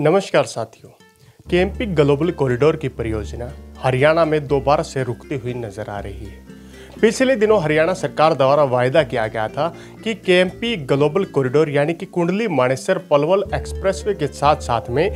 नमस्कार साथियों। KMP global corridor की परियोजना हरियाणा में दोबारा से रुकती हुई नज़र आ रही है। पिछले दिनों हरियाणा सरकार द्वारा वायदा किया गया था कि केएमपी ग्लोबल कॉरिडोर यानी कि कुंडली मानेसर पलवल एक्सप्रेसवे के साथ साथ में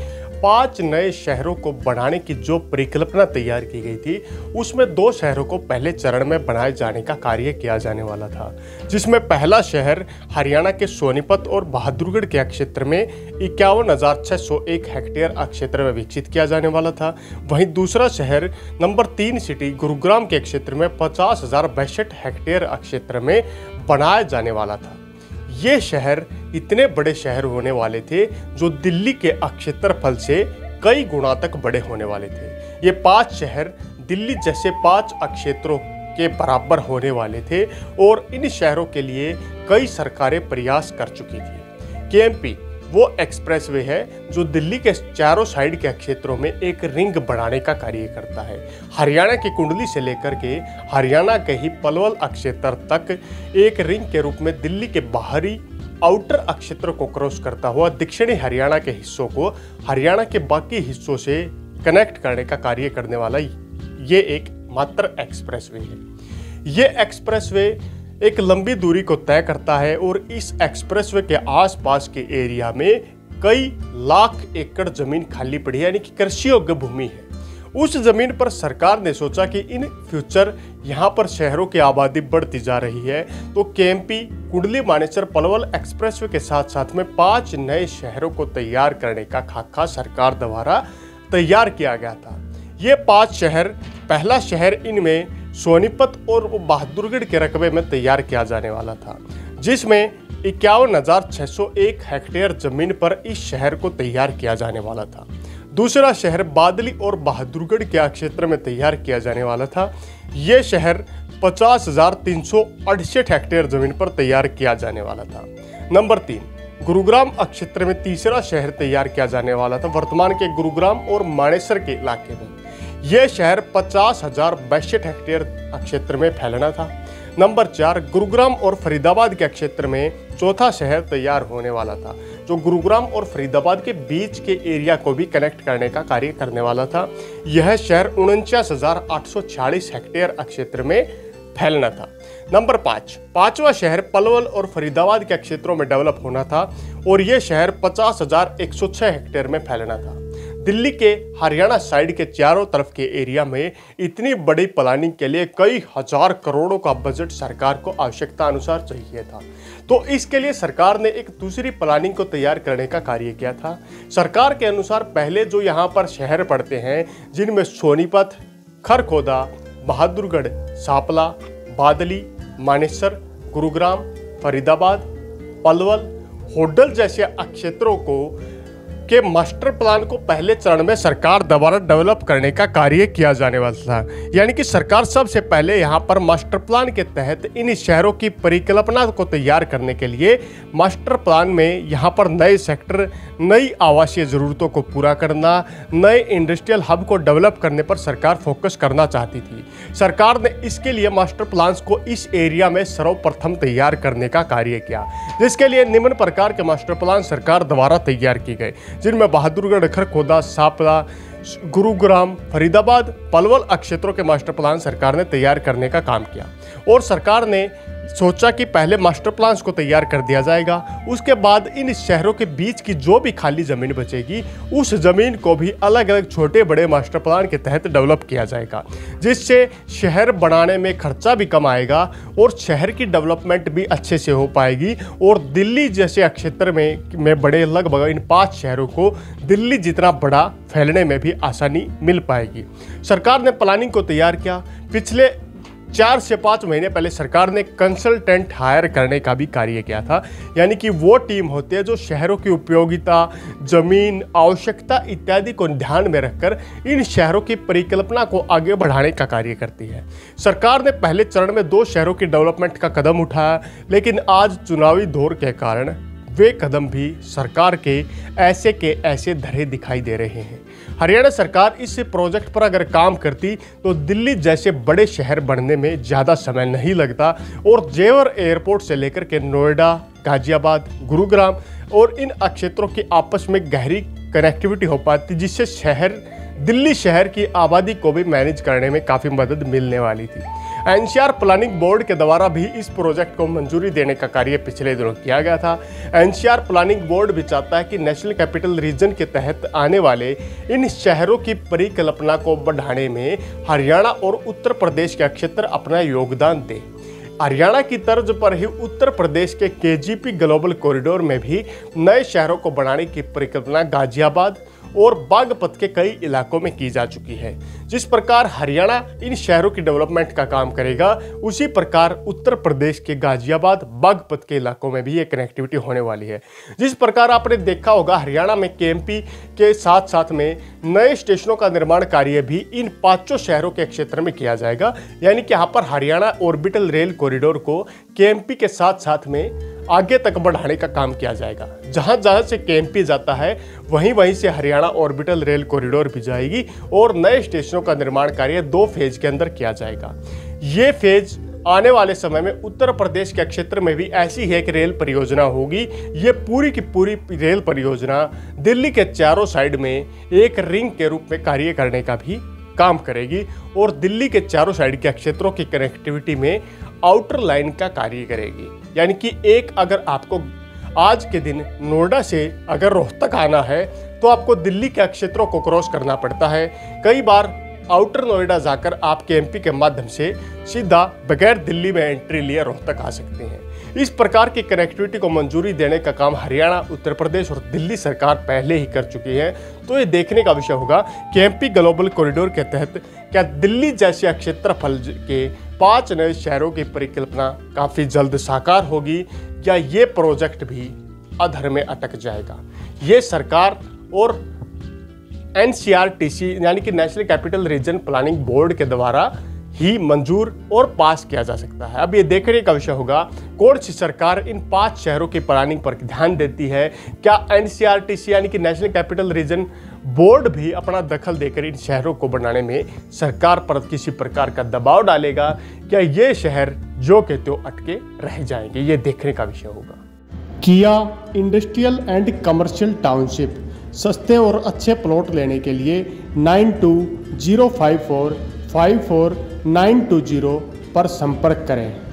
पाँच नए शहरों को बनाने की जो परिकल्पना तैयार की गई थी, उसमें दो शहरों को पहले चरण में बनाए जाने का कार्य किया जाने वाला था, जिसमें पहला शहर हरियाणा के सोनीपत और बहादुरगढ़ के क्षेत्र में इक्यावन हज़ार छः सौ एक हेक्टेयर क्षेत्र में विकसित किया जाने वाला था। वहीं दूसरा शहर नंबर तीन सिटी गुरुग्राम के क्षेत्र में पचास हज़ार बैसठ हेक्टेयर क्षेत्र में बनाया जाने वाला था। ये शहर इतने बड़े शहर होने वाले थे, जो दिल्ली के क्षेत्रफल से कई गुणा तक बड़े होने वाले थे। ये पाँच शहर दिल्ली जैसे पाँच अक्षेत्रों के बराबर होने वाले थे और इन शहरों के लिए कई सरकारें प्रयास कर चुकी थी। केएमपी वो एक्सप्रेसवे है जो दिल्ली के चारों साइड के क्षेत्रों में एक रिंग बनाने का कार्य करता है। हरियाणा की कुंडली से लेकर के हरियाणा के ही पलवल अक्षेत्र तक एक रिंग के रूप में दिल्ली के बाहरी आउटर क्षेत्र को क्रॉस करता हुआ दक्षिणी हरियाणा के हिस्सों को हरियाणा के बाकी हिस्सों से कनेक्ट करने का कार्य करने वाला ये एक मात्र एक्सप्रेसवे है। ये एक्सप्रेसवे एक लंबी दूरी को तय करता है और इस एक्सप्रेसवे के आसपास के एरिया में कई लाख एकड़ ज़मीन खाली पड़ी है, यानी कि कृषि योग्य भूमि है। उस ज़मीन पर सरकार ने सोचा कि इन फ्यूचर यहाँ पर शहरों की आबादी बढ़ती जा रही है। तो केएमपी, कुंडली मानेसर, पलवल एक्सप्रेसवे के साथ साथ में पाँच नए शहरों को तैयार करने का खाका सरकार द्वारा तैयार किया गया था। ये पाँच शहर, पहला शहर इनमें सोनीपत और बहादुरगढ़ के रकबे में तैयार किया जाने वाला था, जिसमें इक्यावन हेक्टेयर ज़मीन पर इस शहर को तैयार किया जाने वाला था। दूसरा शहर बादली और बहादुरगढ़ के क्षेत्र में तैयार किया जाने वाला था। यह शहर पचास हेक्टेयर ज़मीन पर तैयार किया जाने वाला था। नंबर तीन, गुरुग्राम क्षेत्र में तीसरा शहर तैयार किया जाने वाला था, वर्तमान के गुरुग्राम और मानेसर के इलाके में। यह शहर पचास हज़ार बैसठ हेक्टेयर क्षेत्र में फैलना था। नंबर चार, गुरुग्राम और फरीदाबाद के क्षेत्र में चौथा शहर तैयार होने वाला था, जो गुरुग्राम और फरीदाबाद के बीच के एरिया को भी कनेक्ट करने का कार्य करने वाला था। यह शहर उनचास हेक्टेयर क्षेत्र में फैलना था। नंबर पाँच, पांचवा शहर पलवल और फरीदाबाद के क्षेत्रों में डेवलप होना था और यह शहर पचास हज़ार एक सौ छह हेक्टेयर में फैलना था। दिल्ली के हरियाणा साइड के चारों तरफ़ के एरिया में इतनी बड़ी प्लानिंग के लिए कई हज़ार करोड़ों का बजट सरकार को आवश्यकता अनुसार चाहिए था। तो इसके लिए सरकार ने एक दूसरी प्लानिंग को तैयार करने का कार्य किया था। सरकार के अनुसार पहले जो यहाँ पर शहर पड़ते हैं, जिनमें सोनीपत, खरखोदा, बहादुरगढ़, सापला, बादली, मानेसर, गुरुग्राम, फरीदाबाद, पलवल, होडल जैसे क्षेत्रों को के मास्टर प्लान को पहले चरण में सरकार द्वारा डेवलप करने का कार्य किया जाने वाला था। यानी कि सरकार सबसे पहले यहाँ पर मास्टर प्लान के तहत इन शहरों की परिकल्पना को तैयार करने के लिए मास्टर प्लान में यहाँ पर नए सेक्टर, नई आवासीय ज़रूरतों को पूरा करना, नए इंडस्ट्रियल हब को डेवलप करने पर सरकार फोकस करना चाहती थी। सरकार ने इसके लिए मास्टर प्लान्स को इस एरिया में सर्वप्रथम तैयार करने का कार्य किया। जिसके लिए निम्न प्रकार के मास्टर प्लान सरकार द्वारा तैयार किए गए। जिनमें बहादुरगढ़ खरखोदा सापला, गुरुग्राम, फरीदाबाद, पलवल क्षेत्रों के मास्टर प्लान सरकार ने तैयार करने का काम किया। और सरकार ने सोचा कि पहले मास्टर प्लान्स को तैयार कर दिया जाएगा। उसके बाद इन शहरों के बीच की जो भी खाली ज़मीन बचेगी, उस ज़मीन को भी अलग अलग छोटे बड़े मास्टर प्लान के तहत डेवलप किया जाएगा, जिससे शहर बनाने में खर्चा भी कम आएगा और शहर की डेवलपमेंट भी अच्छे से हो पाएगी। और दिल्ली जैसे क्षेत्र में में बड़े लगभग इन पाँच शहरों को दिल्ली जितना बड़ा फैलने में भी आसानी मिल पाएगी। सरकार ने प्लानिंग को तैयार किया। पिछले चार से पाँच महीने पहले सरकार ने कंसल्टेंट हायर करने का भी कार्य किया था। यानी कि वो टीम होती है जो शहरों की उपयोगिता, ज़मीन, आवश्यकता इत्यादि को ध्यान में रखकर इन शहरों की परिकल्पना को आगे बढ़ाने का कार्य करती है। सरकार ने पहले चरण में दो शहरों की डेवलपमेंट का कदम उठाया, लेकिन आज चुनावी दौर के कारण वे कदम भी सरकार के ऐसे के ऐसे धरे दिखाई दे रहे हैं। हरियाणा सरकार इस प्रोजेक्ट पर अगर काम करती तो दिल्ली जैसे बड़े शहर बनने में ज़्यादा समय नहीं लगता। और जेवर एयरपोर्ट से लेकर के नोएडा, गाजियाबाद, गुरुग्राम और इन क्षेत्रों की आपस में गहरी कनेक्टिविटी हो पाती, जिससे शहर, दिल्ली शहर की आबादी को भी मैनेज करने में काफ़ी मदद मिलने वाली थी। एनसीआर प्लानिंग बोर्ड के द्वारा भी इस प्रोजेक्ट को मंजूरी देने का कार्य पिछले दिनों किया गया था। एनसीआर प्लानिंग बोर्ड भी चाहता है कि नेशनल कैपिटल रीजन के तहत आने वाले इन शहरों की परिकल्पना को बढ़ाने में हरियाणा और उत्तर प्रदेश का क्षेत्र अपना योगदान दे। हरियाणा की तर्ज पर ही उत्तर प्रदेश के केजीपी ग्लोबल कॉरिडोर में भी नए शहरों को बनाने की परिकल्पना गाजियाबाद और बागपत के कई इलाकों में की जा चुकी है। जिस प्रकार हरियाणा इन शहरों की डेवलपमेंट का काम करेगा, उसी प्रकार उत्तर प्रदेश के गाजियाबाद, बागपत के इलाकों में भी ये कनेक्टिविटी होने वाली है। जिस प्रकार आपने देखा होगा, हरियाणा में के के साथ साथ में नए स्टेशनों का निर्माण कार्य भी इन पाँचों शहरों के क्षेत्र में किया जाएगा। यानी कि यहाँ पर हरियाणा ऑर्बिटल रेल कॉरिडोर को के के साथ साथ में आगे तक बढ़ाने का काम किया जाएगा। जहाँ जहाँ से के जाता है, वहीं वहीं से हरियाणा ऑर्बिटल रेल कॉरिडोर भी जाएगी और नए स्टेशनों का निर्माण कार्य दो फ़ेज़ के अंदर किया जाएगा। ये फ़ेज़ आने वाले समय में उत्तर प्रदेश के क्षेत्र में भी ऐसी है कि रेल परियोजना होगी। ये पूरी की पूरी रेल परियोजना दिल्ली के चारों साइड में एक रिंग के रूप में कार्य करने का भी काम करेगी और दिल्ली के चारों साइड के क्षेत्रों की कनेक्टिविटी में आउटर लाइन का कार्य करेगी। यानी कि एक अगर आपको आज के दिन नोएडा से अगर रोहतक आना है तो आपको दिल्ली के क्षेत्रों को क्रॉस करना पड़ता है। कई बार आउटर नोएडा जाकर आप के के माध्यम से सीधा बगैर दिल्ली में एंट्री लिए रोहतक आ सकते हैं। इस प्रकार की कनेक्टिविटी को मंजूरी देने का काम हरियाणा, उत्तर प्रदेश और दिल्ली सरकार पहले ही कर चुकी है। तो ये देखने का विषय होगा कि एमपी ग्लोबल कॉरिडोर के तहत क्या दिल्ली जैसे क्षेत्रफल के पाँच नए शहरों की परिकल्पना काफ़ी जल्द साकार होगी या ये प्रोजेक्ट भी अधर में अटक जाएगा? ये सरकार और एनसीआरटीसी यानी कि National Capital Region Planning Board के द्वारा ही मंजूर और पास किया जा सकता है। अब ये देखने का विषय होगा कौन सी सरकार इन पाँच शहरों की प्लानिंग पर ध्यान देती है। क्या एनसीआरटीसी यानी कि नेशनल कैपिटल रीजन बोर्ड भी अपना दखल देकर इन शहरों को बनाने में सरकार पर किसी प्रकार का दबाव डालेगा? क्या ये शहर जो के तो अटके रह जाएँगे? ये देखने का विषय होगा। किया इंडस्ट्रियल एंड कमर्शियल टाउनशिप, सस्ते और अच्छे प्लॉट लेने के लिए nine two zero five four five four nine two zero पर संपर्क करें।